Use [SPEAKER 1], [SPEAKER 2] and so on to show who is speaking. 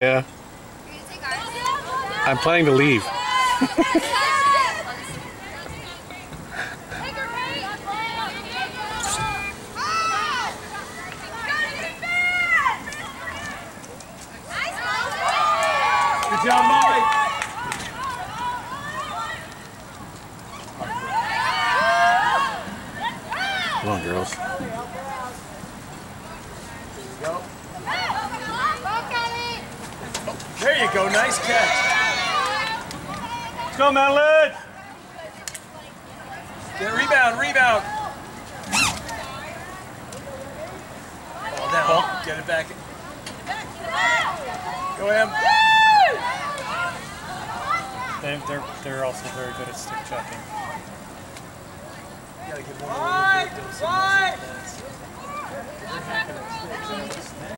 [SPEAKER 1] Yeah. I'm planning to leave.
[SPEAKER 2] Good job, Molly.
[SPEAKER 1] Come on, girls.
[SPEAKER 2] There you go. There you go, nice catch. Let's go, Madeline. Get rebound, rebound. Oh, Ball down. Get it back. Go, Em.
[SPEAKER 3] They, they're, they're also very good at stick checking.
[SPEAKER 2] Gotta give one a little